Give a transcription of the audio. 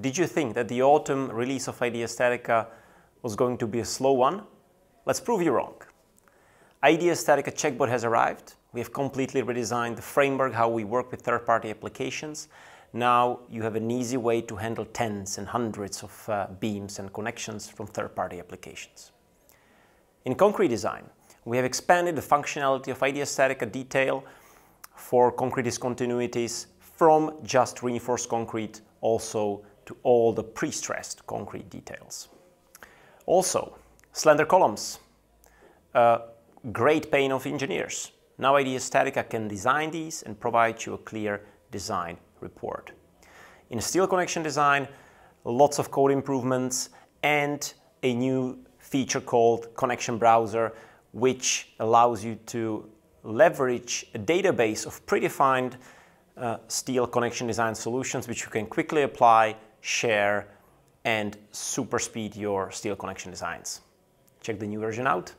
Did you think that the autumn release of IDEA Statica was going to be a slow one? Let's prove you wrong. IDEA Statica Checkbot has arrived. We have completely redesigned the framework, how we work with third-party applications. Now you have an easy way to handle tens and hundreds of uh, beams and connections from third-party applications. In concrete design, we have expanded the functionality of IDEA Statica Detail for concrete discontinuities from just reinforced concrete also to all the pre-stressed concrete details. Also, slender columns, a great pain of engineers. Now IDEA Statica can design these and provide you a clear design report. In steel connection design, lots of code improvements and a new feature called Connection Browser, which allows you to leverage a database of predefined uh, steel connection design solutions, which you can quickly apply share, and super speed your steel connection designs. Check the new version out